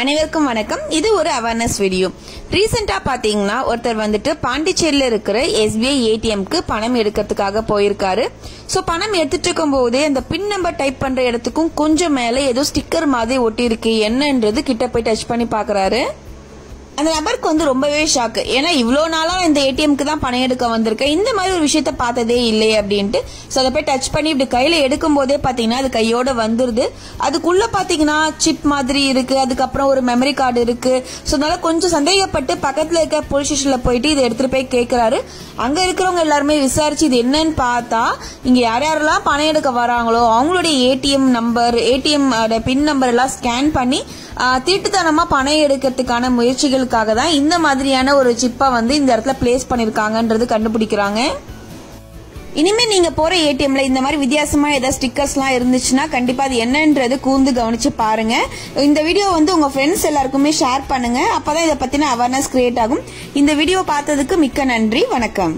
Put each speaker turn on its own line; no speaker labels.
அனைவருக்கும் வணக்கம். இது ஒரு அவேர்னஸ் வீடியோ ரீசெண்டா பாத்தீங்கன்னா ஒருத்தர் வந்துட்டு பாண்டிச்சேரியில இருக்கிற எஸ்பிஐ ஏடிஎம்க்கு பணம் எடுக்கிறதுக்காக போயிருக்காரு. சோ பணம் எடுத்துட்டு இருக்கும் போதே அந்த பின் நம்பர் டைப் பண்ற இடத்துக்கும் கொஞ்சம் மேல ஏதோ ஸ்டிக்கர் மாதிரி ஒட்டி இருக்கு என்னன்றது கிட்ட போய் டச் பண்ணி பாக்குறாரு. அந்த நபருக்கு வந்து ரொம்பவே ஷாக்கு ஏன்னா இவ்வளோ நாளா இந்த ஏடிஎம்க்கு தான் பணம் எடுக்க வந்திருக்கேன். இந்த மாதிரி ஒரு விஷயத்த பார்த்ததே இல்லையே அப்படின்ட்டு. ஸோ அதை போய் டச் பண்ணி இப்படி கையில எடுக்கும் போதே பார்த்தீங்கன்னா அது கையோட வந்துருது. அதுக்குள்ள பார்த்தீங்கன்னா சிப் மாதிரி இருக்கு. அதுக்கப்புறம் ஒரு மெமரி கார்டு இருக்கு. ஸோ அதனால கொஞ்சம் சந்தேகப்பட்டு பக்கத்தில் இருக்க போலீஸ் ஸ்டேஷன்ல போயிட்டு இதை எடுத்துட்டு போய் கேட்குறாரு அங்க இருக்கிறவங்க எல்லாருமே விசாரிச்சு இது என்னன்னு பார்த்தா இங்க யார் யாரெல்லாம் பணம் எடுக்க வராங்களோ அவங்களுடைய ATM number ATM pin number எல்லாம் ஸ்கேன் பண்ணி தீட்டுத்தனமாக பணம் எடுக்கிறதுக்கான முயற்சிகள் முயற்சிகளுக்காக தான் இந்த மாதிரியான ஒரு சிப்பை வந்து இந்த இடத்துல பிளேஸ் பண்ணிருக்காங்கன்றது கண்டுபிடிக்கிறாங்க. இனிமே நீங்க போற ஏடிஎம்ல இந்த மாதிரி வித்தியாசமா ஏதாவது ஸ்டிக்கர்ஸ்லாம் இருந்துச்சுன்னா கண்டிப்பா அது என்னன்றது கூர்ந்து கவனிச்சு பாருங்க. இந்த வீடியோ வந்து உங்க ஃப்ரெண்ட்ஸ் எல்லாருக்குமே ஷேர் பண்ணுங்க. அப்பதான் இதை பத்தின அவேர்னஸ் கிரியேட் ஆகும். இந்த வீடியோ பார்த்ததுக்கு மிக்க நன்றி. வணக்கம்.